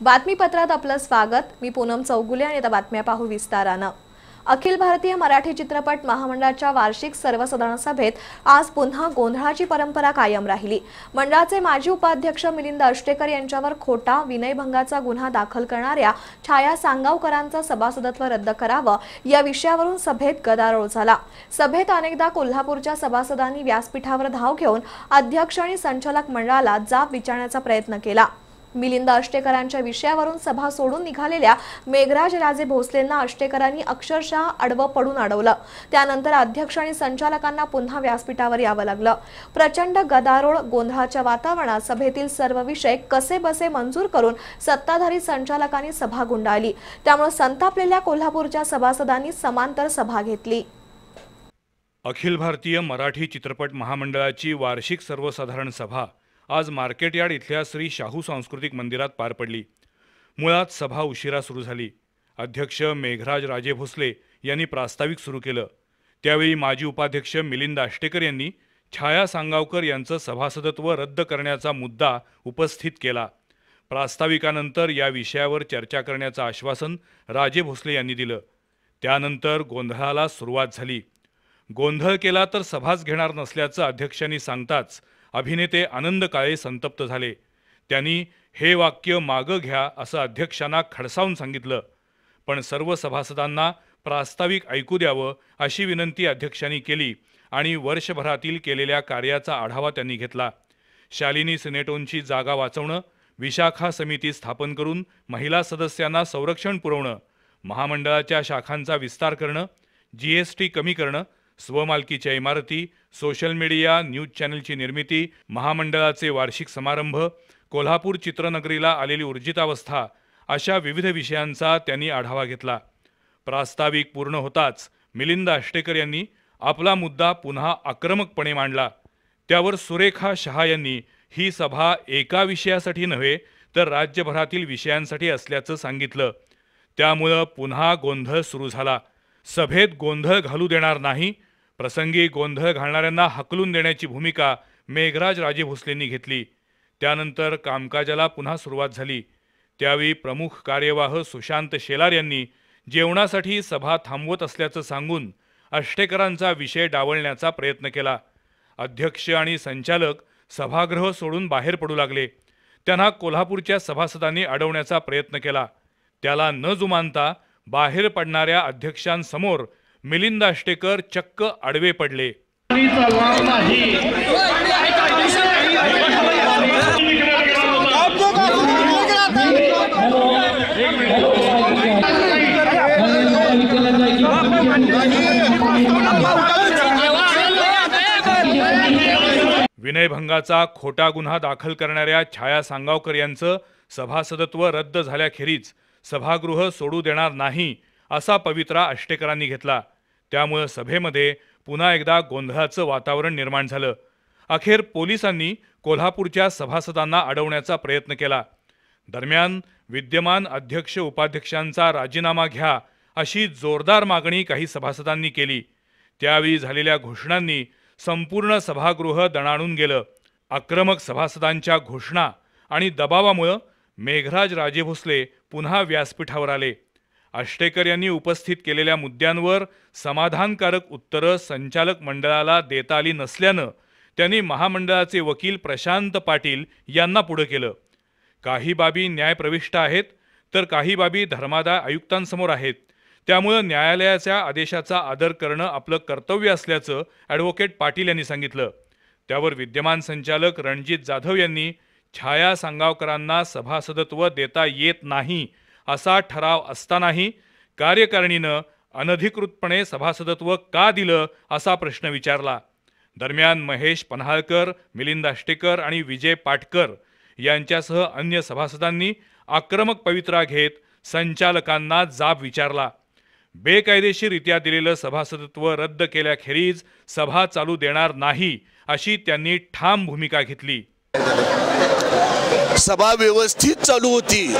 बातमीपत्रात आपलं स्वागत. मी पूनम चौगुले आणि आता बातम्या पाहू विस्तारानं. अखिल भारतीय मराठी चित्रपट महामंडळाच्या वार्षिक सर्वसाधारण सभेत आज पुन्हा गोंधळाची परंपरा कायम राहिली. मंडळाचे माजी उपाध्यक्ष मिलिंद अष्टेकर यांच्यावर खोटा विनयभंगाचा गुन्हा दाखल करणाऱ्या छाया सांगावकरांचं सभासदत्व रद्द करावं या विषयावरून सभेत गदारोळ झाला. सभेत अनेकदा कोल्हापूरच्या सभासदांनी व्यासपीठावर धाव घेऊन अध्यक्ष आणि संचालक मंडळाला जाब विचारण्याचा प्रयत्न केला. मिलिंद अष्टेकरांच्या विषयावरून सभा सोडून निघालेल्या मेघराज राजे भोसलेंना अष्टेकरांनी अक्षरशः आडवं पडून अडवलं. त्यानंतर अध्यक्ष आणि संचालकांना पुन्हा व्यासपीठावर यावं लागलं. प्रचंड गदारोळ गोंधळाच्या वातावरणात सभेतील सर्व विषय कसे बसे मंजूर करून सत्ताधारी संचालकांनी सभा गुंडाळली. त्यामुळे संतापलेल्या कोल्हापूरच्या सभासदांनी समांतर सभा घेतली. अखिल भारतीय मराठी चित्रपट महामंडळाची वार्षिक सर्वसाधारण सभा आज मार्केट यार्ड इथल्या श्री शाहू सांस्कृतिक मंदिरात पार पडली. मुळात सभा उशिरा सुरू झाली. अध्यक्ष मेघराज राजे भोसले यांनी प्रास्ताविक सुरू केलं. त्यावेळी माजी उपाध्यक्ष मिलिंद आष्टेकर यांनी छाया सांगावकर यांचं सभासदत्व रद्द करण्याचा मुद्दा उपस्थित केला. प्रास्ताविकानंतर या विषयावर चर्चा करण्याचं आश्वासन राजे भोसले यांनी दिलं. त्यानंतर गोंधळाला सुरुवात झाली. गोंधळ केला तर सभाच घेणार नसल्याचं अध्यक्षांनी सांगताच अभिनेते आनंद काळे संतप्त झाले. त्यांनी हे वाक्य मागं घ्या असं अध्यक्षांना खडसावून सांगितलं. पण सर्व सभासदांना प्रास्ताविक ऐकू द्यावं अशी विनंती अध्यक्षांनी केली आणि वर्षभरातील केलेल्या कार्याचा आढावा त्यांनी घेतला. शालिनी सिनेटोनची जागा वाचवणं विशाखा समिती स्थापन करून महिला सदस्यांना संरक्षण पुरवणं महामंडळाच्या शाखांचा विस्तार करणं जी एस टी कमी करणं स्वमालकीच्या इमारती सोशल मीडिया न्यूज चॅनलची निर्मिती महामंडळाचे वार्षिक समारंभ कोल्हापूर चित्रनगरीला आलेली ऊर्जितावस्था अशा विविध विषयांचा त्यांनी आढावा घेतला. प्रास्ताविक पूर्ण होताच मिलिंद अष्टेकर यांनी आपला मुद्दा पुन्हा आक्रमकपणे मांडला. त्यावर सुरेखा शहा यांनी ही सभा एका विषयासाठी नव्हे तर राज्यभरातील विषयांसाठी असल्याचं सांगितलं. त्यामुळं पुन्हा गोंधळ सुरू झाला. सभेत गोंधळ घालू देणार नाही. प्रसंगी गोंधळ घालणाऱ्यांना हकलून देण्याची भूमिका मेघराज राजे भोसलेंनी घेतली. त्यानंतर कामकाजाला पुन्हा सुरुवात झाली. त्यावेळी प्रमुख कार्यवाह सुशांत शेलार यांनी जेवणासाठी सभा थांबवत असल्याचं सांगून अष्टेकरांचा विषय डावलण्याचा प्रयत्न केला. अध्यक्ष आणि संचालक सभागृह सोडून बाहेर पडू लागले. त्यांना कोल्हापूरच्या सभासदांनी अडवण्याचा प्रयत्न केला. त्याला न जुमानता बाहेर पडणाऱ्या अध्यक्षांसमोर मिलिंद अष्टेकर चक्क आडवे पडले. विनयभंगाचा खोटा गुन्हा दाखल करणाऱ्या छाया सांगावकर यांचं सभासदत्व रद्द झाल्याखेरीज सभागृह सोडू देणार नाही असा पवित्रा आष्टेकरांनी घेतला. त्यामुळं सभेमध्ये पुन्हा एकदा गोंधळाचं वातावरण निर्माण झालं. अखेर पोलिसांनी कोल्हापूरच्या सभासदांना अडवण्याचा प्रयत्न केला. दरम्यान विद्यमान अध्यक्ष उपाध्यक्षांचा राजीनामा घ्या अशी जोरदार मागणी काही सभासदांनी केली. त्यावेळी झालेल्या घोषणांनी संपूर्ण सभागृह दणाणून गेलं. आक्रमक सभासदांच्या घोषणा आणि दबावामुळं मेघराज राजे भोसले पुन्हा व्यासपीठावर आले. आष्टेकर यांनी उपस्थित केलेल्या मुद्द्यांवर समाधानकारक उत्तरं संचालक मंडळाला देता आली नसल्यानं त्यांनी महामंडळाचे वकील प्रशांत पाटील यांना पुढं केलं. काही बाबी न्यायप्रविष्ट आहेत तर काही बाबी धर्मादाय आयुक्तांसमोर आहेत. त्यामुळं न्यायालयाच्या आदेशाचा आदर करणं आपलं कर्तव्य असल्याचं ॲडव्होकेट पाटील यांनी सांगितलं. त्यावर विद्यमान संचालक रणजित जाधव यांनी छाया सांगावकरांना सभासदत्व देता येत नाही असा ठराव असतानाही कार्यकारिणीनं अनधिकृतपणे सभासदत्व का दिलं असा प्रश्न विचारला. दरम्यान महेश पन्हाळकर मिलिंद आष्टेकर आणि विजय पाटकर यांच्यासह अन्य सभासदांनी आक्रमक पवित्रा घेत संचालकांना जाब विचारला. बेकायदेशीररित्या दिलेलं सभासदत्व रद्द केल्याखेरीज सभा चालू देणार नाही अशी त्यांनी ठाम भूमिका घेतली. सभा व्यवस्थित चालू होती.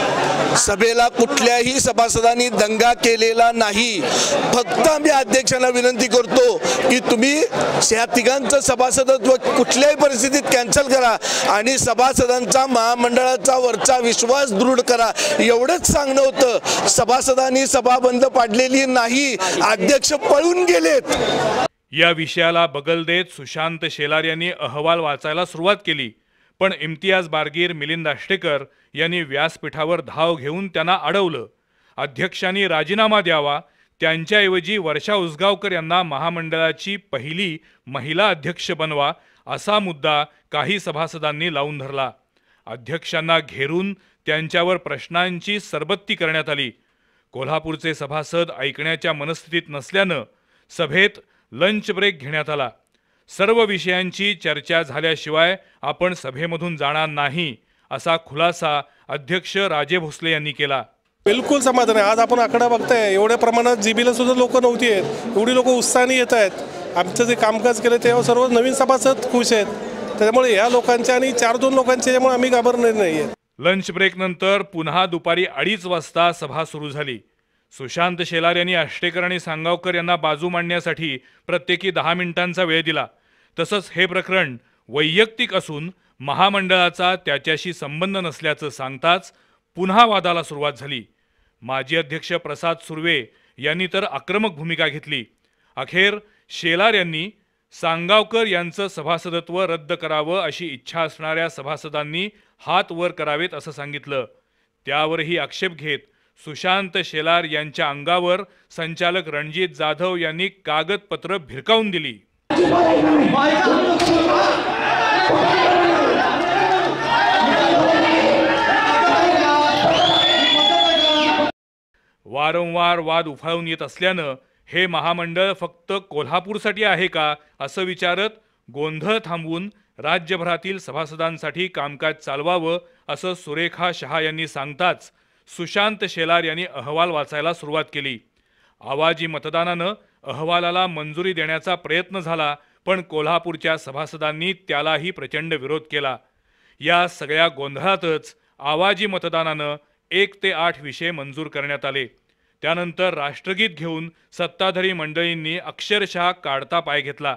सभेला कुठल्याही सभासदांनी दंगा केलेला नाही. फक्त आम्ही अध्यक्षांना विनंती करतो की तुम्ही या तिघांचं सभासदत्व कुठल्याही परिस्थितीत कॅन्सल करा आणि सभासदांचा महामंडळाचा वरचा विश्वास दृढ करा. एवढंच सांगणं होतं. सभासदांनी सभा बंद पाडलेली नाही. अध्यक्ष पळून गेलेत. या विषयाला बगल देत सुशांत शेलार यांनी अहवाल वाचायला सुरुवात केली. पण इम्तियाज बारगीर मिलिंद आष्टेकर यांनी व्यासपीठावर धाव घेऊन त्यांना अडवलं. अध्यक्षांनी राजीनामा द्यावा त्यांच्याऐवजी वर्षा उसगावकर यांना महामंडळाची पहिली महिला अध्यक्ष बनवा असा मुद्दा काही सभासदांनी लावून धरला. अध्यक्षांना घेरून त्यांच्यावर प्रश्नांची सरबत्ती करण्यात आली. कोल्हापूरचे सभासद ऐकण्याच्या मनस्थितीत नसल्यानं सभेत लंच ब्रेक घेण्यात आला. सर्व विषयांची चर्चा झाल्याशिवाय आपण सभेमधून जाणार नाही असा खुलासा अध्यक्ष राजे भोसले यांनी केला. बिलकुल समाधान आहे आज आपण आकडा बघताय. एवढ्या प्रमाणात जीबीला सुद्धा लोक नव्हती आहेत एवढी लोक उत्साहाने येत आहेत आमचं जे कामकाज केलं तेव्हा सर्व नवीन सभासद खुश आहेत. त्याच्यामुळे या लोकांच्या आणि चार दोन लोकांच्या यामुळे आम्ही घाबरणार नाही लंच ब्रेक नंतर पुन्हा दुपारी अडीच वाजता सभा सुरू झाली. सुशांत शेलार यांनी आष्टेकर आणि सांगावकर यांना बाजू मांडण्यासाठी प्रत्येकी दहा मिनिटांचा वेळ दिला. तसंच हे प्रकरण वैयक्तिक असून महामंडळाचा त्याच्याशी संबंध नसल्याचं सांगताच पुन्हा वादाला सुरुवात झाली. माजी अध्यक्ष प्रसाद सुर्वे यांनी तर आक्रमक भूमिका घेतली. अखेर शेलार यांनी सांगावकर यांचं सभासदत्व रद्द करावं अशी इच्छा असणाऱ्या सभासदांनी हात वर करावेत असं सांगितलं. त्यावरही आक्षेप घेत सुशांत शेलार यांच्या अंगावर संचालक रणजित जाधव यांनी कागदपत्र भिरकावून दिली. वारंवार वाद उफाळून येत असल्यानं हे महामंडळ फक्त कोल्हापूरसाठी आहे का असं विचारत गोंधळ थांबवून राज्यभरातील सभासदांसाठी कामकाज चालवावं असं सुरेखा शहा यांनी सांगताच सुशांत शेलार यांनी अहवाल वाचायला सुरुवात केली. आवाजी मतदानानं अहवालाला मंजुरी देण्याचा प्रयत्न झाला पण कोल्हापूरच्या सभासदांनी त्यालाही प्रचंड विरोध केला. या सगळ्या गोंधळातच आवाजी मतदानानं एक ते आठ विषय मंजूर करण्यात आले. त्यानंतर राष्ट्रगीत घेऊन सत्ताधारी मंडळींनी अक्षरशः काढता पाय घेतला.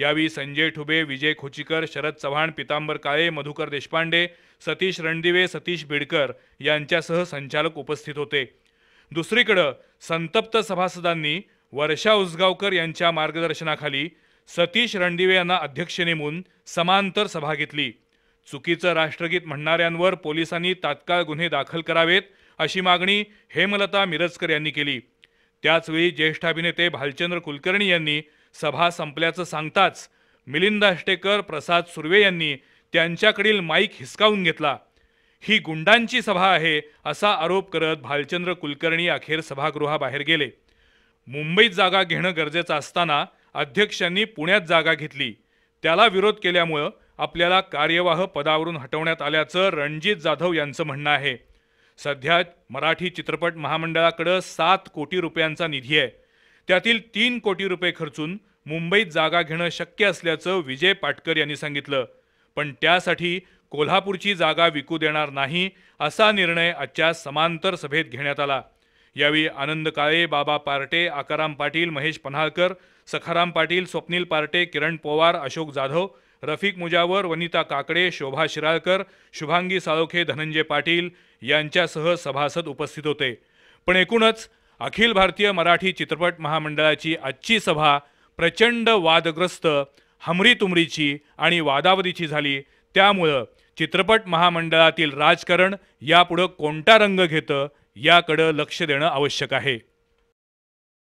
यावेळी संजय ठुबे विजय खोचीकर शरद चव्हाण पितांबर काळे मधुकर देशपांडे सतीश रणदिवे सतीश बिडकर यांच्यासह संचालक उपस्थित होते. दुसरीकडं संतप्त सभासदांनी वर्षा उसगावकर यांच्या मार्गदर्शनाखाली सतीश रणदिवे यांना अध्यक्ष नेमून समांतर सभा घेतली. चुकीचं राष्ट्रगीत म्हणणाऱ्यांवर पोलिसांनी तात्काळ गुन्हे दाखल करावेत अशी मागणी हेमलता मिरजकर यांनी केली. त्याचवेळी ज्येष्ठ अभिनेते भालचंद्र कुलकर्णी यांनी सभा संपल्याचं सांगताच मिलिंद आष्टेकर प्रसाद सुर्वे यांनी त्यांच्याकडील माईक हिसकावून घेतला. ही गुंडांची सभा आहे असा आरोप करत भालचंद्र कुलकर्णी अखेर सभागृहाबाहेर गेले. मुंबईत जागा घेणं गरजेचं असताना अध्यक्षांनी पुण्यात जागा घेतली. त्याला विरोध केल्यामुळं आपल्याला कार्यवाह पदावरून हटवण्यात आल्याचं रणजित जाधव यांचं म्हणणं आहे. सध्या मराठी चित्रपट महामंडळाकडं सात कोटी रुपयांचा निधी आहे. त्यातील तीन कोटी रुपये खर्चून मुंबईत जागा घेणं शक्य असल्याचं विजय पाटकर यांनी सांगितलं. पण त्यासाठी कोल्हापूरची जागा विकू देणार नाही असा निर्णय आजच्या समांतर सभेत घेण्यात आला. यावेळी आनंद काळे बाबा पार्टे आकाराम पाटील महेश पन्हाळकर सखाराम पाटील स्वप्नील पार्टे किरण पवार अशोक जाधव रफिक मुजावर वनिता काकडे शोभा शिराळकर शुभांगी साळोखे धनंजय पाटील यांच्यासह सभासद उपस्थित होते. पण एकूणच अखिल भारतीय मराठी चित्रपट महामंडळाची आजची सभा प्रचंड वादग्रस्त हमरीतुमरीची आणि वादावरीची झाली. त्यामुळं चित्रपट महामंडळातील राजकारण यापुढं कोणता रंग घेतं याकडं लक्ष देणं आवश्यक आहे.